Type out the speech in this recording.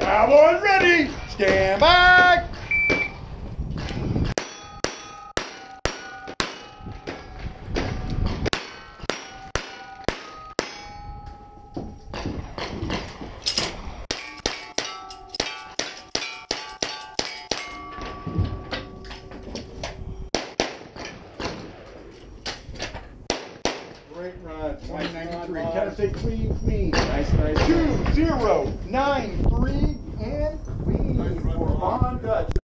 Cowboys ready. Stand back. Great run. 193. Tennessee clean, clean. Nice, nice. Two, zero, nine, three,